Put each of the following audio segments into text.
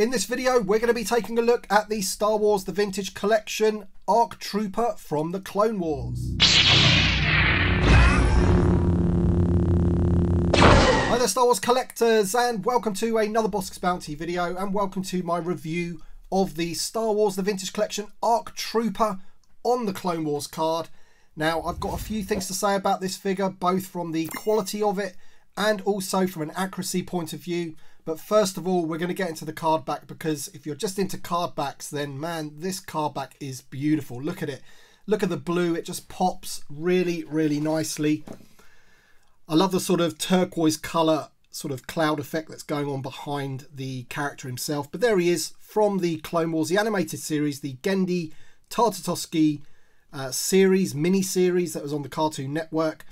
In this video, we're going to be taking a look at the Star Wars The Vintage Collection ARC Trooper from the Clone Wars. Hi there Star Wars collectors and welcome to another Bossk's Bounty video and welcome to my review of the Star Wars The Vintage Collection ARC Trooper on the Clone Wars card. Now I've got a few things to say about this figure both from the quality of it and also from an accuracy point of view. But first of all, we're going to get into the card back because if you're just into card backs, then man, this card back is beautiful. Look at it. Look at the blue. It just pops really, really nicely. I love the sort of turquoise colour sort of cloud effect that's going on behind the character himself. But there he is from the Clone Wars, the animated series, the Genndy Tartakovsky uh, series, mini series that was on the Cartoon Network.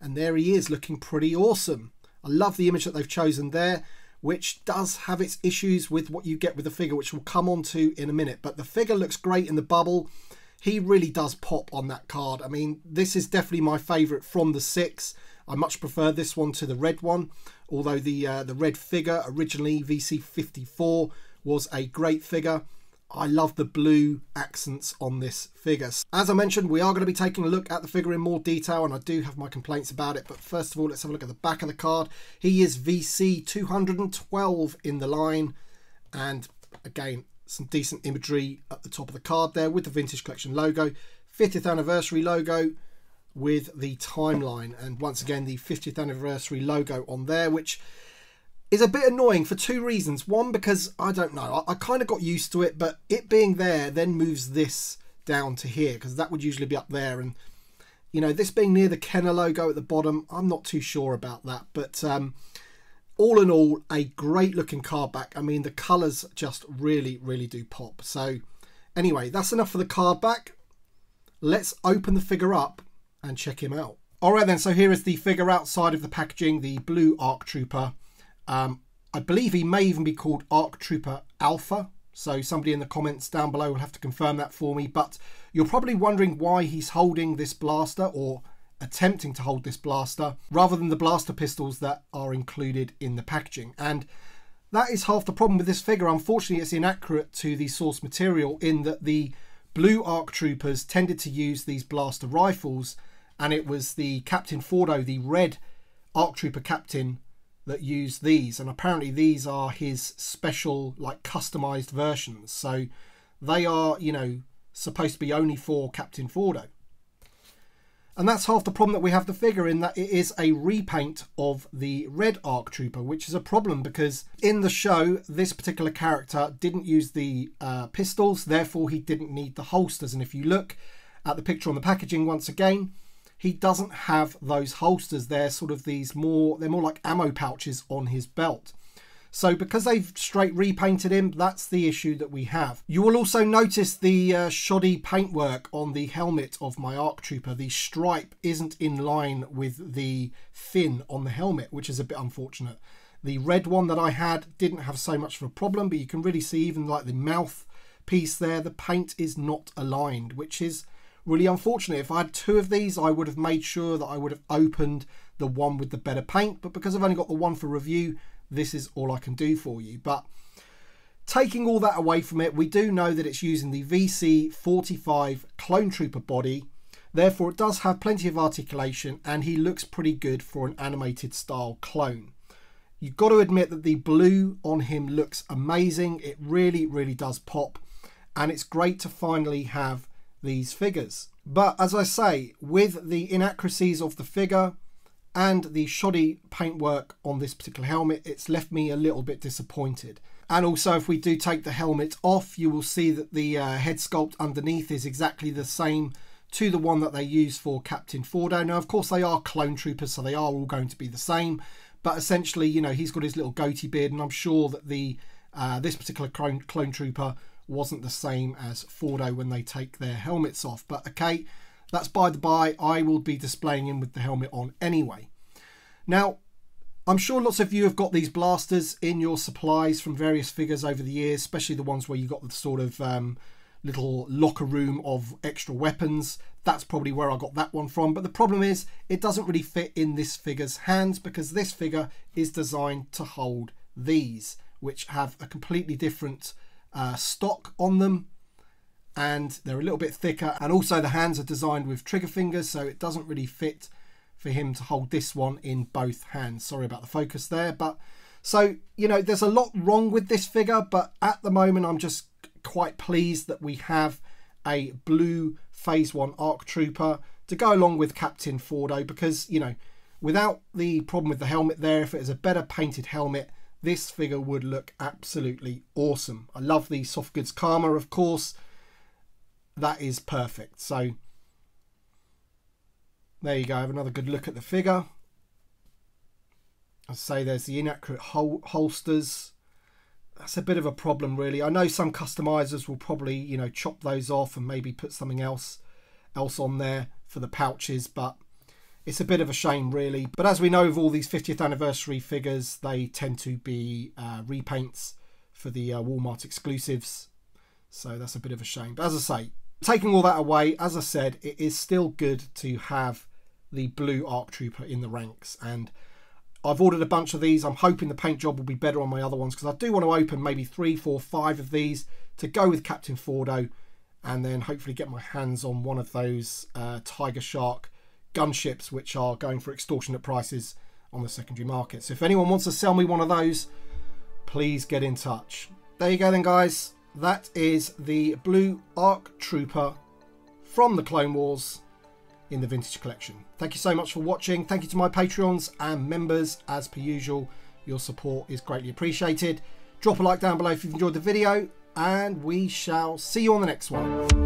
And there he is looking pretty awesome. I love the image that they've chosen there which does have its issues with what you get with the figure, which we'll come on to in a minute. But the figure looks great in the bubble. He really does pop on that card. I mean, this is definitely my favourite from the six. I much prefer this one to the red one, although the uh, the red figure originally VC54 was a great figure. I love the blue accents on this figure. As I mentioned, we are going to be taking a look at the figure in more detail, and I do have my complaints about it. But first of all, let's have a look at the back of the card. He is VC 212 in the line, and again, some decent imagery at the top of the card there with the Vintage Collection logo, 50th anniversary logo with the timeline, and once again, the 50th anniversary logo on there, which is a bit annoying for two reasons. One, because I don't know, I, I kind of got used to it, but it being there then moves this down to here because that would usually be up there. And, you know, this being near the Kenner logo at the bottom, I'm not too sure about that. But um, all in all, a great looking card back. I mean, the colours just really, really do pop. So, anyway, that's enough for the card back. Let's open the figure up and check him out. All right, then, so here is the figure outside of the packaging, the blue ARC Trooper. Um, I believe he may even be called ARC Trooper Alpha. So somebody in the comments down below will have to confirm that for me. But you're probably wondering why he's holding this blaster or attempting to hold this blaster rather than the blaster pistols that are included in the packaging. And that is half the problem with this figure. Unfortunately, it's inaccurate to the source material in that the blue ARC Troopers tended to use these blaster rifles and it was the Captain Fordo, the red ARC Trooper captain that use these and apparently these are his special like customized versions. So they are you know supposed to be only for Captain Fordo. And that's half the problem that we have the figure in that it is a repaint of the red ARC Trooper which is a problem because in the show this particular character didn't use the uh, pistols therefore he didn't need the holsters. And if you look at the picture on the packaging once again he doesn't have those holsters. They're sort of these more, they're more like ammo pouches on his belt. So because they've straight repainted him, that's the issue that we have. You will also notice the uh, shoddy paintwork on the helmet of my ARC Trooper. The stripe isn't in line with the fin on the helmet, which is a bit unfortunate. The red one that I had didn't have so much of a problem, but you can really see even like the mouth piece there, the paint is not aligned, which is really unfortunate. If I had two of these, I would have made sure that I would have opened the one with the better paint. But because I've only got the one for review, this is all I can do for you. But taking all that away from it, we do know that it's using the VC45 Clone Trooper body. Therefore, it does have plenty of articulation and he looks pretty good for an animated style clone. You've got to admit that the blue on him looks amazing. It really, really does pop. And it's great to finally have these figures. But as I say, with the inaccuracies of the figure and the shoddy paintwork on this particular helmet, it's left me a little bit disappointed. And also, if we do take the helmet off, you will see that the uh, head sculpt underneath is exactly the same to the one that they use for Captain Fordo. Now, of course, they are clone troopers, so they are all going to be the same. But essentially, you know, he's got his little goatee beard, and I'm sure that the uh, this particular clone, clone trooper wasn't the same as Fordo when they take their helmets off. But okay, that's by the by. I will be displaying him with the helmet on anyway. Now, I'm sure lots of you have got these blasters in your supplies from various figures over the years, especially the ones where you got the sort of um, little locker room of extra weapons. That's probably where I got that one from. But the problem is it doesn't really fit in this figure's hands because this figure is designed to hold these which have a completely different uh, stock on them and they're a little bit thicker. And also the hands are designed with trigger fingers so it doesn't really fit for him to hold this one in both hands. Sorry about the focus there but so you know there's a lot wrong with this figure but at the moment i'm just quite pleased that we have a blue phase one arc trooper to go along with captain fordo because you know without the problem with the helmet there if it is a better painted helmet this figure would look absolutely awesome i love the soft goods kama of course that is perfect. So there you go. Have another good look at the figure. I say there's the inaccurate hol holsters. That's a bit of a problem, really. I know some customizers will probably, you know, chop those off and maybe put something else else on there for the pouches, but it's a bit of a shame, really. But as we know of all these 50th anniversary figures, they tend to be uh, repaints for the uh, Walmart exclusives. So that's a bit of a shame. But as I say, taking all that away, as I said, it is still good to have the blue ARC Trooper in the ranks. And I've ordered a bunch of these. I'm hoping the paint job will be better on my other ones because I do want to open maybe three, four, five of these to go with Captain Fordo and then hopefully get my hands on one of those uh, Tiger Shark gunships which are going for extortionate prices on the secondary market. So if anyone wants to sell me one of those, please get in touch. There you go then guys that is the blue ARC Trooper from the Clone Wars in the Vintage Collection. Thank you so much for watching. Thank you to my Patreons and members. As per usual, your support is greatly appreciated. Drop a like down below if you've enjoyed the video, and we shall see you on the next one.